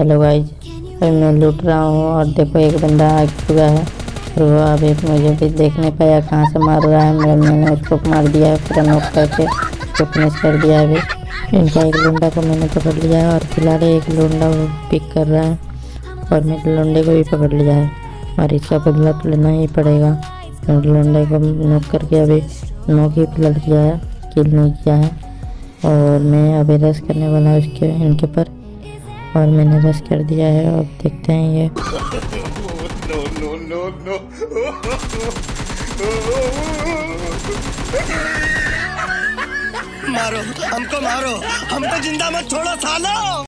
Hello guys अभी मैं लूट रहा हूँ और देखो एक बंदा आ चुका है। और वो अभी मुझे भी देख नहीं पाया, कहाँ से मार रहा है। मैं मैंने उसको मार दिया है, पूरा नॉक करके, उसको फिनिश कर दिया अभी। इनका एक लुंडा को मैंने पकड़ लिया है और फ़िलहाल एक लुंडा वो पिक कर रहा है। और मेरे लुंडे को भी पकड़ लिया है। और इसका बदला तो लेना ही पड़ेगा। और लुंडे को नोक करके अभी नोक ही फ़िलहाल किया है किल नहीं किया है। और मैं अभी रस करने वाला उसके इनके पर। और मैंने रस कर दिया है, अब देखते हैं ये। मारो, हमको मारो, हमको ज़िंदा मत छोड़ो, सालो।